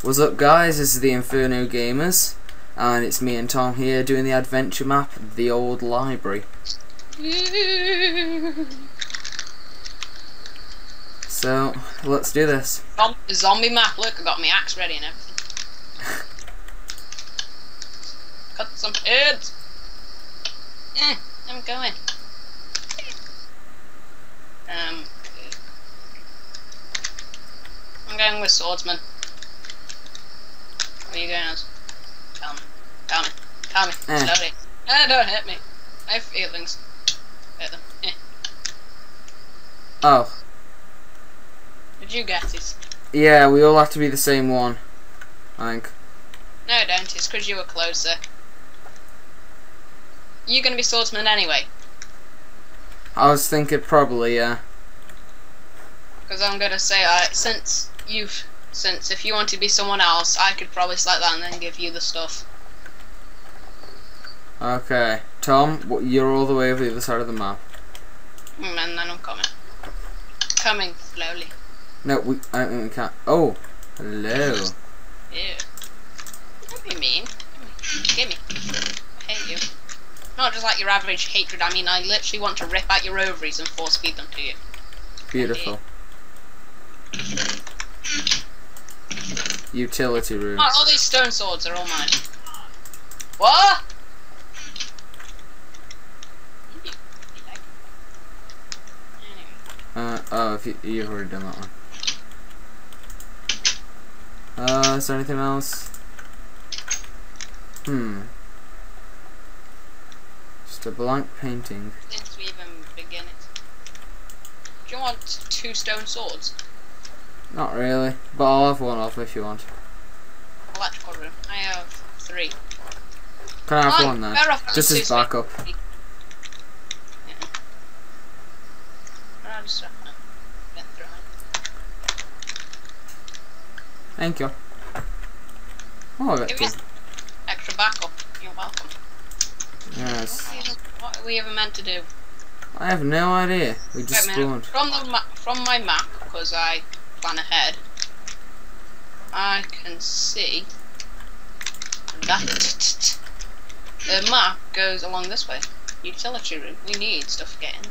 What's up guys, this is the Inferno Gamers and it's me and Tom here doing the adventure map, The Old Library. So, let's do this. Zom- zombie map, look, I got my axe ready and everything. Cut some heads! Eh, I'm going. Um, I'm going with swordsman. Where are you going as? Tell me. Tell me. Tell me. Eh. Ah, don't hit me. I have feelings. Hit them. Eh. Oh, Did you get it? yeah, we all have to be the same one. I think. No, don't. It's because you were closer. You're gonna be swordsman anyway. I was thinking probably, yeah. Because I'm gonna say, uh, since you've, since if you want to be someone else, I could probably select that and then give you the stuff. Okay. Tom, you're all the way over the other side of the map. Mm, And then I'm coming. Coming slowly. No, we, I we can. Oh, hello. Ew. Don't be mean. Gimme. I hate you. Not just like your average hatred, I mean I literally want to rip out your ovaries and force feed them to you. Beautiful. Utility room. Oh, all these stone swords are all mine. What? Uh, oh, if you, you've already done that one. Uh, is there anything else? Hmm. Just a blank painting. Since we even begin it. Do you want two stone swords? Not really, but I'll have one off if you want. Electrical room. I have three. Can I have Come one then? Just as backup. Yeah. I'll just get through it. Thank you. Oh, I got Give two. me extra backup. You're welcome. Yes. What are, we even, what are we even meant to do? I have no idea. We just Wait a minute. spawned. From the from my map, because I plan ahead, I can see that the map goes along this way. Utility room. We need stuff getting.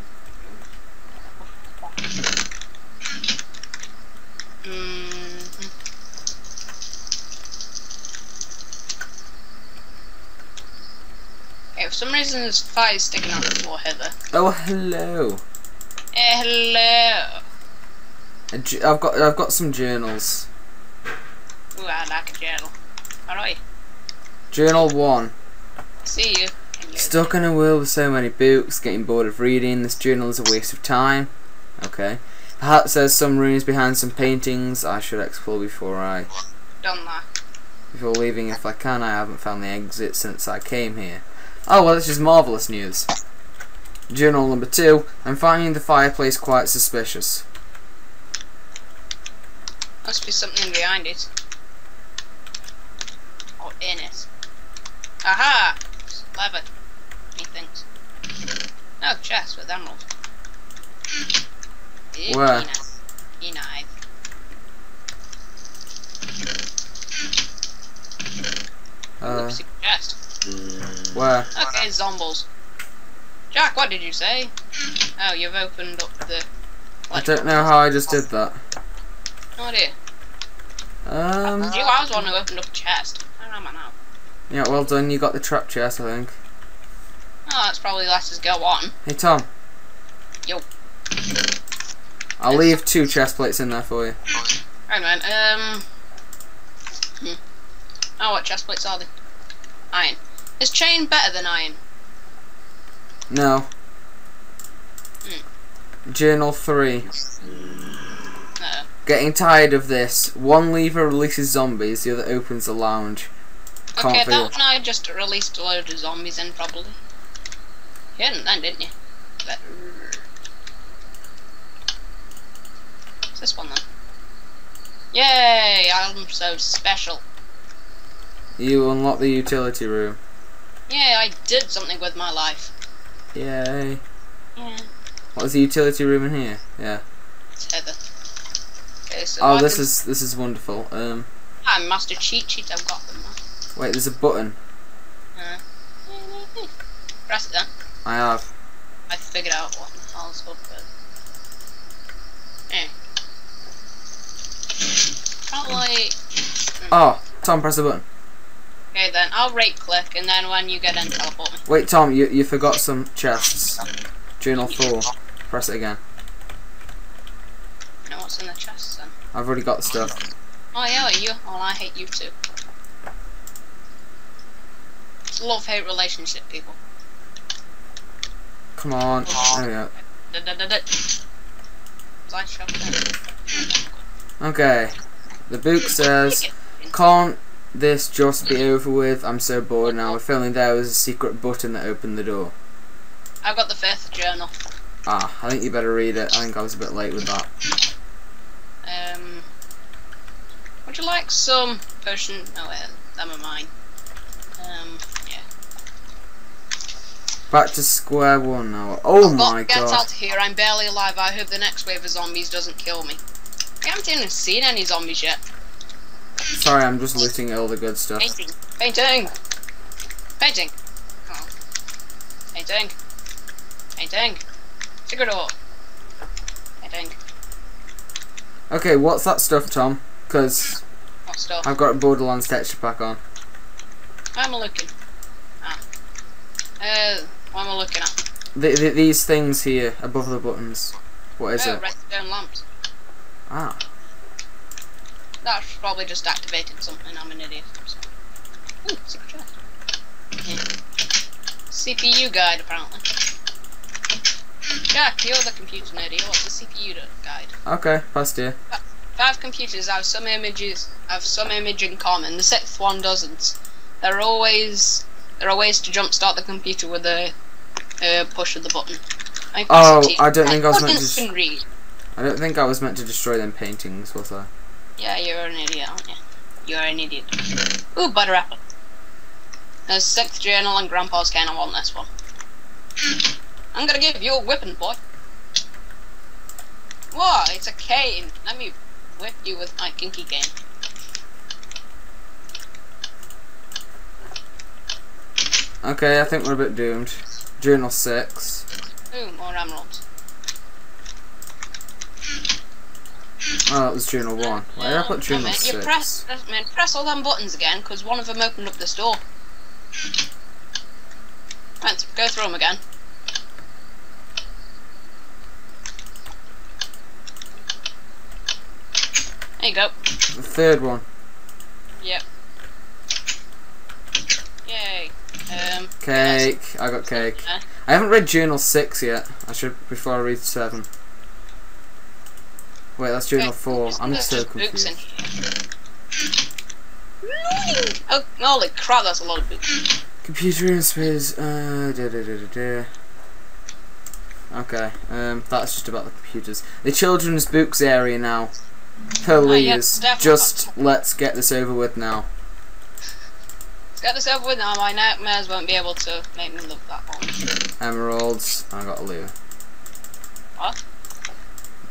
Mm. Okay, for some reason there's fire sticking out the floor hither. Oh, hello. Eh, hello. I've got I've got some journals. Ooh, I like a journal. Alright, Journal one. see you. Stuck in a world with so many books, getting bored of reading. This journal is a waste of time. Okay. Perhaps there's some rooms behind some paintings I should explore before I Done that. before leaving if I can. I haven't found the exit since I came here. Oh well, this is marvelous news. Journal number two. I'm finding the fireplace quite suspicious. Must be something behind it. Or in it. Aha! It's he thinks. No, chest with emerald. Where? E-knife. E-knife. Uh, chest. where? Okay, zombies. Jack, what did you say? Oh, you've opened up the... I don't know how I just did that. Um. You, I was the one who opened up a chest. I don't know. Yeah, well done. You got the trap chest, I think. Oh, that's probably last go on. Hey, Tom. Yo. I'll leave two chest plates in there for you. Hang man. um... Hmm. Oh, what chest plates are they? Iron. Is chain better than iron? No. Hmm. Journal 3. Getting tired of this. One lever releases zombies, the other opens the lounge. Can't Okay, feel. that one I just released a load of zombies in, probably. You hadn't then, didn't you? But, What's this one then? Yay! I'm so special. You unlock the utility room. Yay! I did something with my life. Yay. Yeah. What is the utility room in here? Yeah. It's Heather. Okay, so Oh, this is this is wonderful. Um. Ah, Master Cheat Sheet, I've got them. Wait, there's a button. Uh, press it then. I have. I figured out what the hell's up with. Eh. Probably. Oh, Tom, press the button. Okay then, I'll right click and then when you get in, teleport me. Wait, Tom, you you forgot some chests. Journal four. Press it again. What's in the chest then? I've already got the stuff. Oh yeah, you. Well, I hate you too. Love-hate relationship, people. Come on. There we go. Shoved in? Okay. The book says, can't this just be over with? I'm so bored now. If only there was a secret button that opened the door. I've got the fifth journal. Ah, I think you better read it. I think I was a bit late with that. Um, would you like some potion? Oh wait, them are mine. Um, yeah. Back to square one now. Oh I've got my to get god. out of here. I'm barely alive. I hope the next wave of zombies doesn't kill me. I haven't even seen any zombies yet. Sorry, I'm just looting all the good stuff. Painting. Painting. Painting. Oh. Painting. Painting. Secret door. Painting. Okay, what's that stuff, Tom? Because stuff? I've got a Borderlands texture pack on. I'm looking. Ah. Uh, what am I looking at? The, the, these things here above the buttons. What is oh, it? redstone lamps. Ah. That's probably just activated something. I'm an idiot. Ooh, secret chest. Yeah. CPU guide, apparently. Jack, you're the computer nerdy. What's the CPU guide? Okay, past here. Five computers have some images have some image in common. The sixth one doesn't. There are always there are ways to jumpstart the computer with a uh, push of the button. I Oh, I don't think I was meant to can read. I don't think I was meant to destroy them paintings, was I? Yeah, you're an idiot, aren't you? You're an idiot. Ooh, butter apple. There's sixth journal and Grandpa's kennel on this one. I'm gonna give you a whipping, boy. Whoa, it's a cane. Let me whip you with my kinky cane. Okay, I think we're a bit doomed. Journal 6. Ooh, more emeralds. Oh, that was Journal 1. Why did I put oh, Journal man, you 6? press, man, press all them buttons again, because one of them opened up this door. Right, go through them again. There you go. The third one. Yep. Yay. Um, Cake. I got cake. I haven't read Journal 6 yet. I should before I read 7. Wait, that's Journal 4. I'm there's so just books in confused. here. Oh, holy crap, that's a lot of books. Computer in space. Uh, da, da, da, da, da. Okay, um, that's just about the computers. The children's books area now. Please, oh, definitely. just let's get this over with now. Let's get this over with now. My nightmares won't be able to make me look that long. Emeralds. I got a loo. What?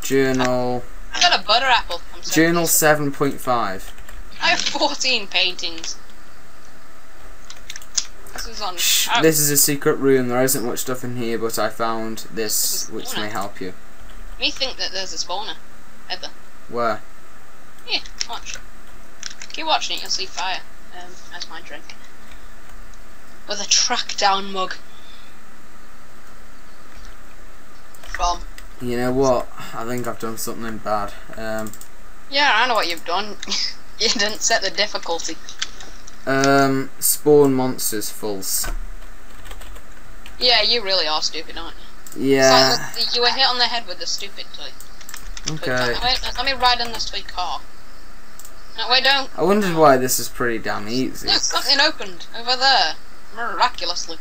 Journal. I got a butter apple. I'm so Journal 7.5. I have 14 paintings. This is on. Shh, oh, this is a secret room. There isn't much stuff in here, but I found this, which may help you. Me think that there's a spawner. Heather. Where? Yeah, watch. Keep watching it, you'll see fire. Um, that's my drink. With a track down mug. From. You know what? I think I've done something bad. Um, Yeah, I know what you've done. you didn't set the difficulty. um, spawn monsters false. Yeah, you really are stupid, aren't you? Yeah. Like you were hit on the head with a stupid toy. Okay. Wait, let me ride in this toy car. No, wait, don't. I wondered why this is pretty damn easy. Look, something opened over there. Miraculously.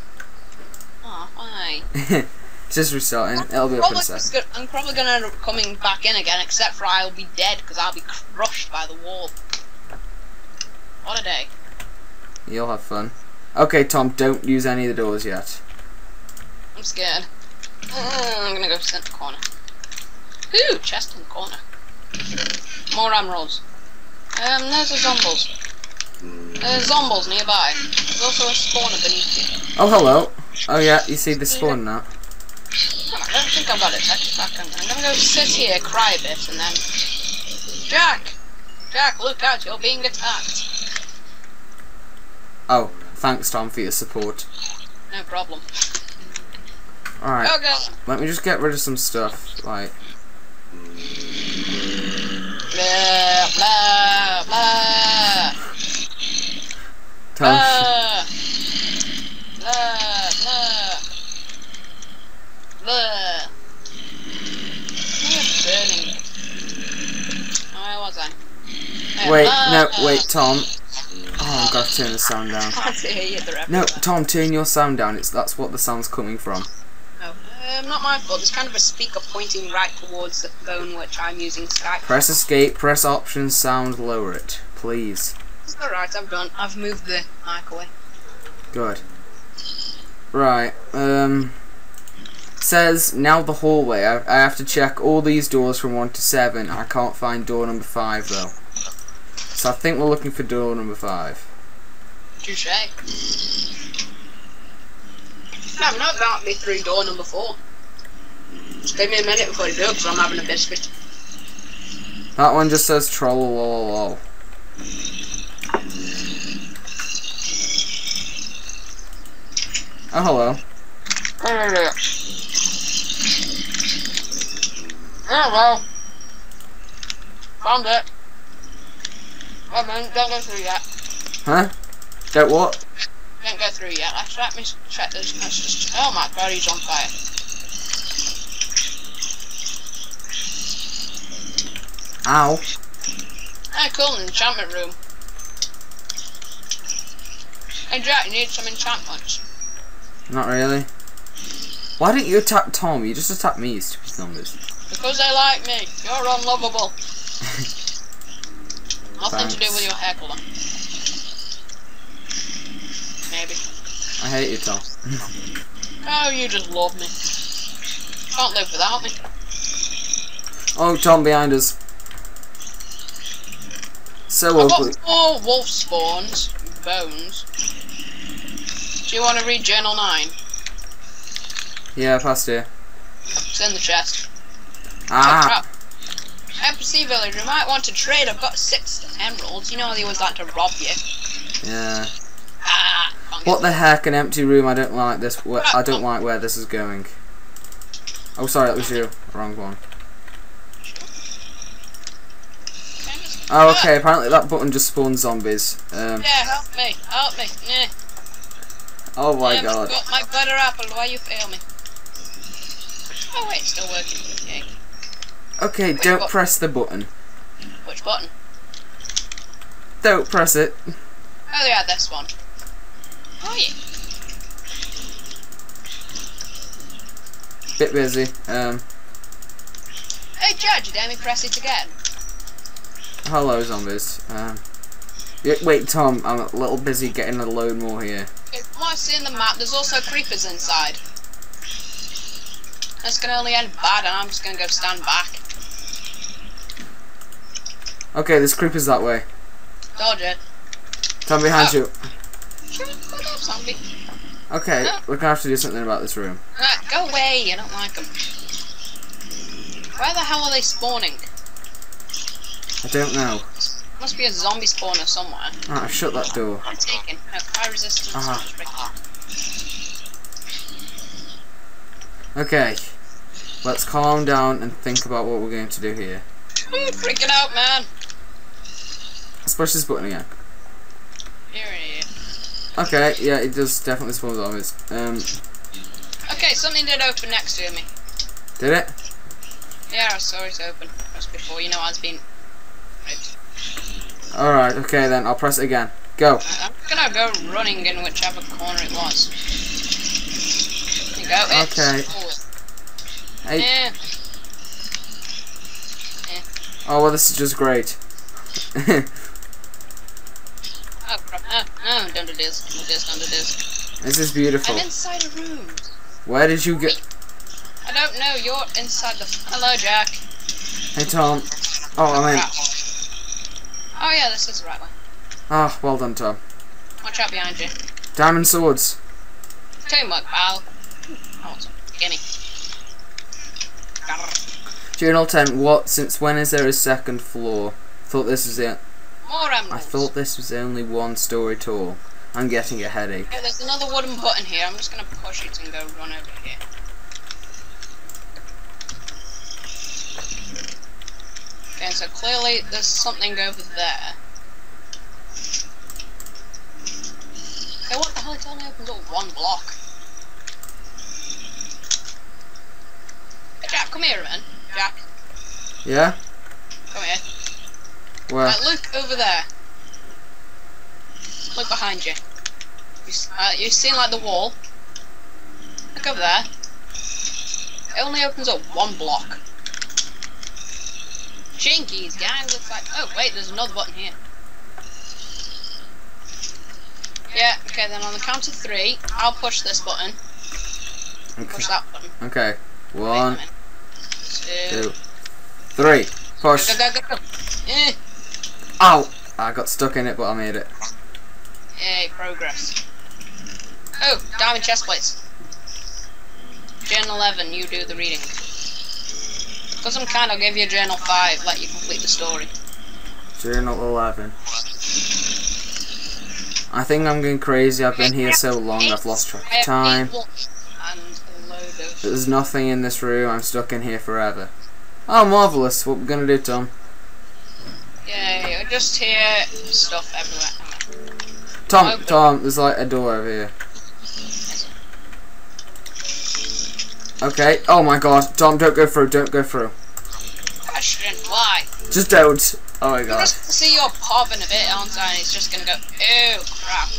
Oh, why? Just restarting. It'll be up in a. I'm probably gonna end up coming back in again, except for I'll be dead because I'll be crushed by the wall. What a day. You'll have fun. Okay, Tom, don't use any of the doors yet. I'm scared. I'm gonna go to center corner. Ooh, chest in the corner. More emeralds. Um, there's a zombies. There's zombies nearby. There's also a spawner beneath you. Oh, hello. Oh, yeah, you see the spawn now. I don't think I've got it back. I'm, I'm gonna go sit here, cry a bit, and then. Jack! Jack, look out, you're being attacked. Oh, thanks, Tom, for your support. No problem. Alright, Okay. let me just get rid of some stuff. Like, Blah, blah, blah. Tom. Blah. Blah, blah. Burning. Where was I? There, Wait, blah, no, blah. wait, Tom. Oh, I've got to turn the sound down. I can't hear you, they're No. Tom, turn your sound down. It's that's what the sound's coming from. No, not my fault. There's kind of a speaker pointing right towards the phone which I'm using Skype. Press escape, press options, sound, lower it, please. It's alright, I've done. I've moved the mic away. Good. Right. Um. Says now the hallway. I, I have to check all these doors from one to seven. I can't find door number five though. So I think we're looking for door number five. Touche. No, not about me through door number four. Just give me a minute before you do it, because I'm having a biscuit. That one just says troll lol lol. Oh hello. Oh well. Found it. Oh man, don't go through yet. Huh? Don't what? Don't go through yet. Actually, let me check this. Let's. Oh my god, he's on fire. Ow. Ah, cool, an enchantment room. Hey Jack, you need some enchantments. Not really. Why didn't you attack Tom? You just attacked me, you stupid numbers. Because they like me. You're unlovable. Nothing to do with your hair colour. Maybe. I hate you, Tom. Oh, you just love me. Can't live without me. Oh, Tom behind us. So I've ugly. got four wolf spawns, bones. Do you want to read Journal 9? Yeah, past here. It's in the chest. Ah. NPC village, you might want to trade. I've got six emeralds. You know they always like to rob you. yeah. Ah, What the heck? An empty room. I don't like this. I don't like where this is going. Oh, sorry, that was you. Wrong one. Oh, okay. Apparently that button just spawns zombies. Um. Yeah, help me, help me. Yeah. Oh my yeah, god. Got my butter apple, why you fail me? Oh wait, it's still working. Okay, Wait, don't what? press the button. Which button? Don't press it. Oh yeah, this one. Oh yeah. Bit busy. Um. Hey Judge, dare me press it again? Hello, zombies. Um. Wait, Tom. I'm a little busy getting a load more here. From what I see in the map, there's also creepers inside. That's gonna only end bad, and I'm just gonna go stand back. Okay, there's creepers that way. Told you. Tom behind Oh. you. Sure, fuck off, zombie. Okay, we're gonna have to do something about this room. Ah, go away, I don't like them. Where the hell are they spawning? I don't know. Must be a zombie spawner somewhere. Ah, shut that door. I'm taken. No, fire resistance. Uh-huh. Okay. Let's calm down and think about what we're going to do here. I'm freaking out, man. Let's push this button again. Here he is. Okay, yeah, it does definitely spawn zombies. Um, Okay, something did open next to me. did it? Yeah, I saw it open just before. You know, I was being. Right. Alright, okay then, I'll press it again. Go. Uh, I'm gonna go running in whichever corner it was. There you go. It's Okay. Hey. Yeah. Oh, well, this is just great. Oh, crap. No, no, don't do this. Don't do this, don't do this. this is beautiful. I'm inside a room. Where did you get... I don't know, you're inside the. Hello, Jack. Hey, Tom. Oh, I mean... Oh yeah, this is the right way. Ah, well done, Tom. Watch out behind you. Diamond swords. Teamwork, pal. Oh, gimme. Journal 10. What? Since when is there a second floor? Thought this was it. More emeralds. I thought this was only one story tall. I'm getting a headache. Okay, there's another wooden button here. I'm just gonna push it and go run over here. Okay, so clearly there's something over there. Okay, what the hell? It only opens up one block. Hey, Jack, come here, man. Jack, Yeah? come here. Where? Right, look over there. Look behind you. You, s- uh, you seen like the wall? Look over there. It only opens up one block. Jinkies, gang, looks like. Oh, wait, there's another button here. Yeah, okay, then on the count of three, I'll push this button, Okay. push that button. okay. One. Two. two, three. Push. Go, go, go, go. Eh. Ow! I got stuck in it, but I made it. Yay, progress. Oh, diamond chest plates. Gen 11, you do the reading. Because I'm kind, I'll give you Journal 5, let you complete the story. Journal 11. I think I'm going crazy. I've been here so long, I've lost track of time. eight blocks And a load of... There's nothing in this room. I'm stuck in here forever. Oh, marvellous. What we're gonna do, Tom? Yay, I just hear stuff everywhere. Tom, Tom, there's like a door over here. Okay. Oh my god. Tom, don't go through. Don't go through. Question, why? Just don't. Oh my god. just see your pov in a bit, aren't I? And it's just gonna go, ew, crap.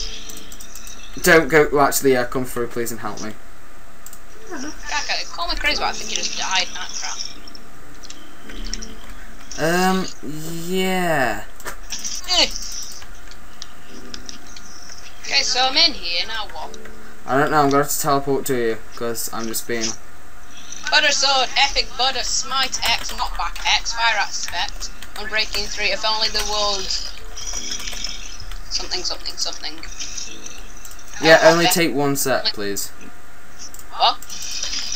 Don't go. Well, actually, yeah, come through, please, and help me. Uh, call me crazy, but I think you just died, that crap. Um, yeah. Okay, so I'm in here, now what? I don't know. I'm gonna have to teleport to you because I'm just being. Butter sword, epic butter, smite X, knockback X, fire aspect, unbreaking 3, if only the world... Something, something, something. Yeah, Oh, only okay. take one set, please. What?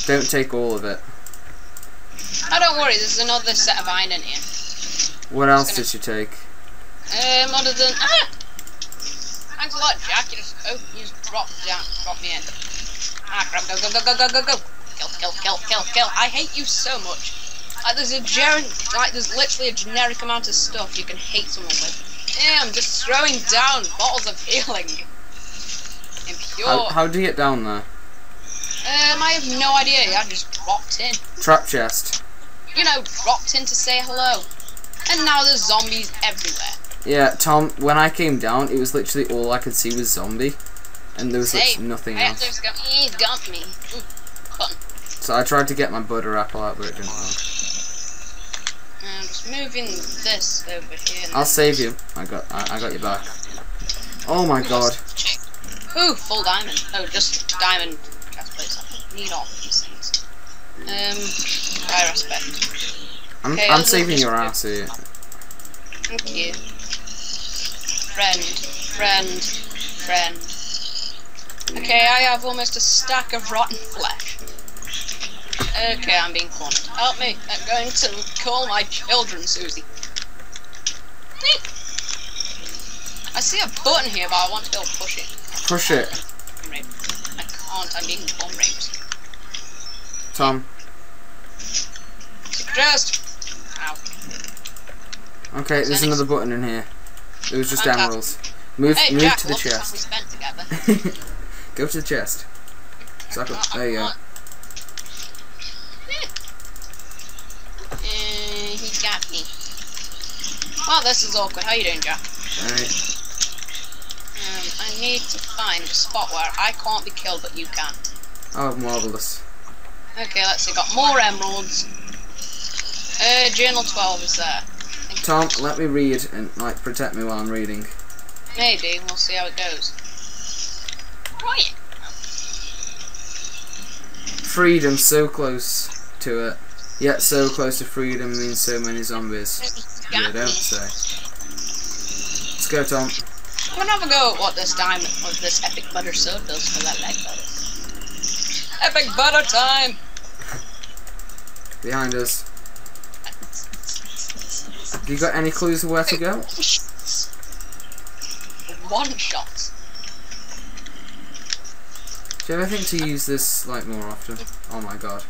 Don't take all of it. Oh, don't worry, there's another set of iron in here. What else gonna- did you take? Um, other than... Ah! Thanks a lot, Jack, you just... Oh, you just dropped down, dropped me in. Ah, crap, go, go, go, go, go, go, go! Kill, kill, kill, kill, kill. I hate you so much. Like, there's a generic... Like, there's literally a generic amount of stuff you can hate someone with. Yeah, I'm just throwing down bottles of healing. Impure. How, how do you get down there? Um, I have no idea. I just dropped in. Trap chest. You know, dropped in to say hello. And now there's zombies everywhere. Yeah, Tom. When I came down, it was literally all I could see was zombie, and there was Hey, nothing I else. go, he's got me. So I tried to get my butter apple out, but it didn't work. I'm just moving this over here. I'll save you. I got. I, I got you back. Oh my god. Ooh, full diamond. Oh, just diamond plates. I need all these things. Um, fire aspect. I'm. Okay, I'm saving your ass here. Thank you. Friend, friend, friend. Okay, I have almost a stack of rotten flesh. Okay, I'm being cornered. Help me. I'm going to call my children, Susie. I see a button here, but I want to go push it. Push it, I can't, I'm being bomb raped. Tom. Suggest! Ow. Okay, there's Settings. another button in here. It was just Fantastic. emeralds. Move. Hey, move Jack, to the look the we chest. Go to the chest. So I can, there you go. uh, Eh, he got me. Well, this is awkward. How you doing, Jack? Alright. Um, I need to find a spot where I can't be killed, but you can. Oh, marvelous. Okay, let's see. Got more emeralds. Uh, journal 12 is there. Tom, let me read and like protect me while I'm reading. Maybe. We'll see how it goes. Right. Freedom, so close to it. Yet so close to freedom means so many zombies. He's You got don't me. say. go, Tom. I'm gonna have a go at what this diamond, what this epic butter sword does for that leg butter. Epic butter time! Behind us. Have you got any clues of where to go? One shot. Do you ever think to use this like more often? Oh my god.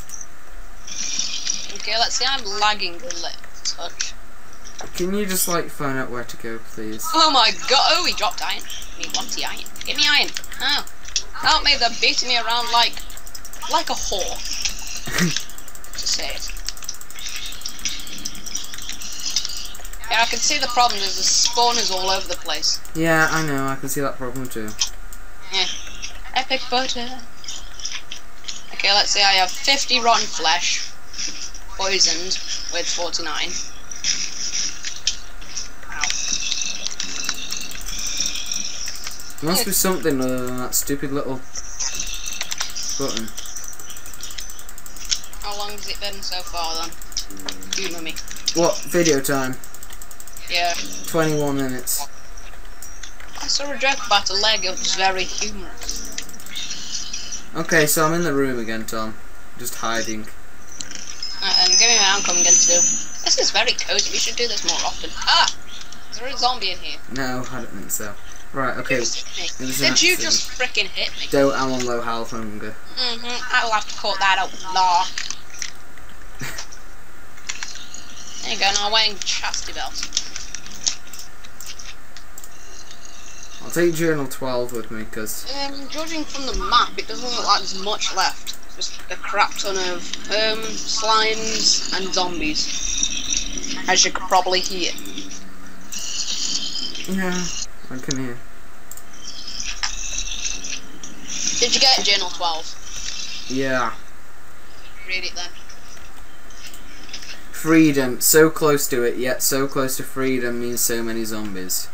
Okay, let's see. I'm lagging a little touch. Can you just like find out where to go, please? Oh my god! Oh, he dropped iron. Me iron. Give me iron. Oh, help me! They're beating me around like, like a whore. to say it. Yeah, I can see the problem is the spawners all over the place. Yeah, I know. I can see that problem too. Yeah. Epic butter. Okay, let's see. I have 50 rotten flesh, poisoned with 49. There must be something other than that stupid little button. How long has it been so far then? You know me. What video time? Yeah. 21 minutes. I saw a joke about a leg. It was very humorous. Okay, so I'm in the room again, Tom. Just hiding. Uh, and give me my arm coming again too. This is very cozy. We should do this more often. Ah! Is there a zombie in here? No, I don't think so. Right, okay. Just hit me. It was an Did you accident. just fricking hit me? Don't, I'm on low health hunger. Mm-hmm. I will have to cut that out. Law. there you go. Now I'm wearing chastity belt. I'll take Journal 12 with me, because... Um, judging from the map, it doesn't look like there's much left. Just a crap ton of um slimes and zombies, as you could probably hear. Yeah, I can hear. Did you get Journal 12? Yeah. Read it then. Freedom. So close to it, yet so close to freedom means so many zombies.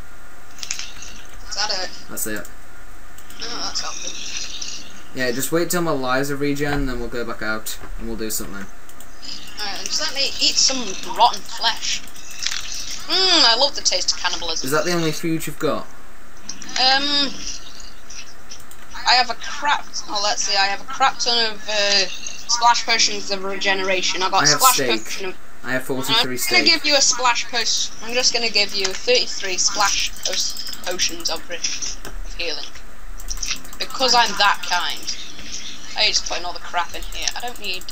Is that it? That's it. Oh, that's helpful. Yeah, just wait till my lives are regen, then we'll go back out and we'll do something. Alright, just let me eat some rotten flesh. Mmm, I love the taste of cannibalism. Is that the only food you've got? Um, I have a crap. Oh, let's see. I have a crap ton of uh, splash potions of regeneration. I've got I splash steak. potion. Of, I have 43 I'm 43 just gonna give you a splash post. I'm just gonna give you 33 splash post potions of, of healing because I'm that kind. I just putting all the crap in here. I don't need.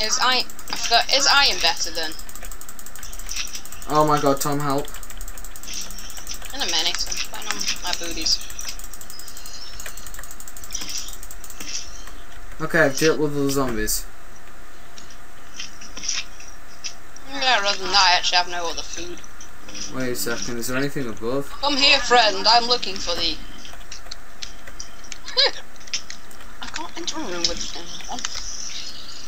Is I? I forgot. Is iron better than? Oh my god, Tom, help. In a minute. I'm putting on my booties. Okay, I've dealt with the zombies. Yeah, rather than that, I actually have no other food. Wait a second, is there anything above? Come here, friend. I'm looking for thee. I can't enter a room with anyone.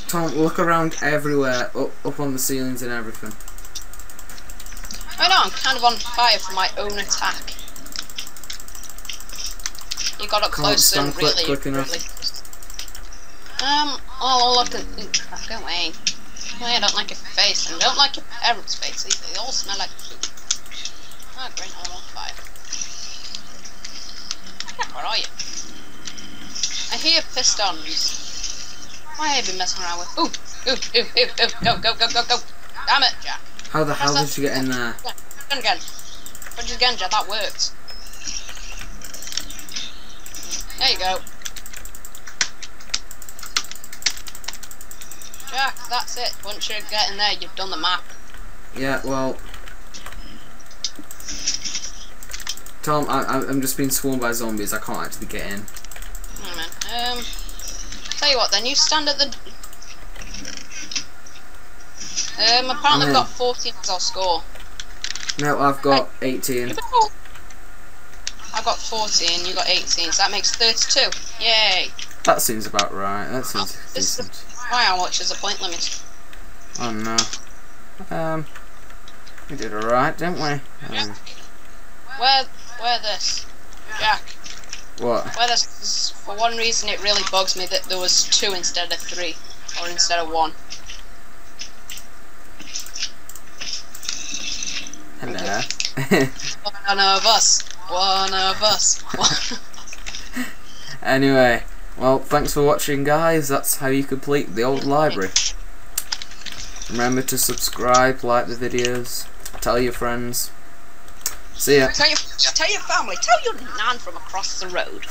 Tom, look around everywhere, up, up on the ceilings and everything. I know, I'm kind of on fire for my own attack. You got up close and really, quick enough. really. Um, all I can go away. I don't like your face, and don't like your parents' face either. They all smell like poop. Ah, great, I'm on fire. Where are you? I hear pistons. Why have you been messing around with? Ooh, ooh, ooh, ooh, ooh, go, go, go, go, go. Damn it, Jack. How the hell did you get in there? Again, again. Punch it again, Jack. That worked. There you go. Jack, that's it. Once you get in there, you've done the map. Yeah, well... Tom, I, I'm just being swarmed by zombies, I can't actually get in. Oh, man. Um, tell you what, then you stand at the. Um, apparently I've got 14 as our score. No, I've got 18. I got 14, you got 18, so that makes 32. Yay! That seems about right, that seems This is decent. why how much is a point limit? Oh no. Um, we did alright, didn't we? Um, where, where this? Jack, what? where this? 'cause For one reason, it really bugs me that there was two instead of three, or instead of one. Hello. One of us. One of us. One- Anyway, well, thanks for watching, guys. That's how you complete the old library. Remember to subscribe, like the videos, tell your friends. See ya. tell, your, tell your family. Tell your nan from across the road.